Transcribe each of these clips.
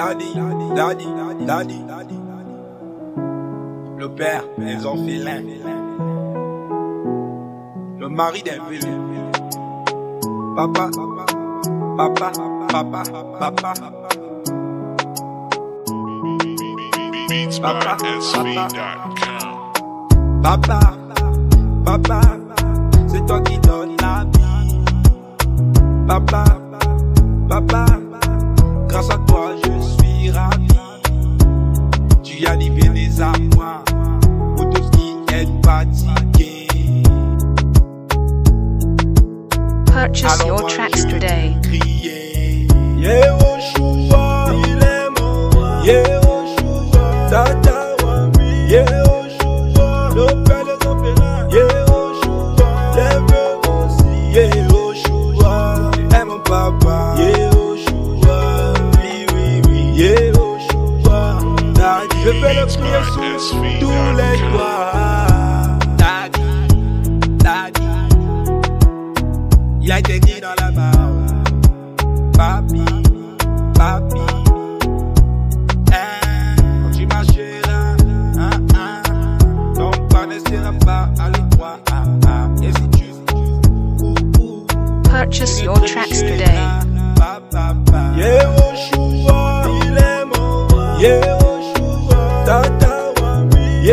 Daddy, daddy, daddy, daddy. Le père des orphelins. Le mari des vieux. Papa, papa, papa, papa. Papa, papa, papa, les pour tout ce qui est fatigué. Purchase Alors, your tracks today. Yeah, oh, il est mort. Yeah, Daddy, je fais le prier sur tous les toits. Daddy, Daddy. Il a été dit dans la barre. Papi, papi. Hein, quand tu marcheras, hein, hein, ton pas ne sera pas à l'étroit. Et si tu ouh, ouh, Purchase your tracks today. pas, papa. Yehoshua, il est mon roi. Tata Wami.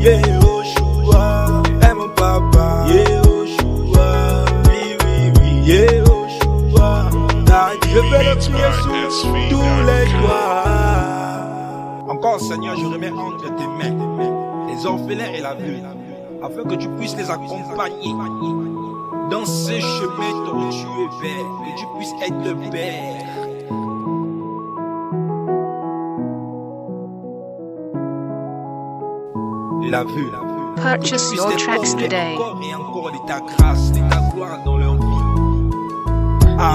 Lève aussi. Mon papa. Oui, oui, oui. Je vais le prier tous les toits. Encore, Seigneur, je remets entre tes mains les orphelins et la veuve, afin que tu puisses les accompagner dans ces chemins tortueux, Père, que tu puisses être le Père. La vue, Purchase your tracks today. encore et encore de ta grâce, de ta gloire dans leur vie. Ah.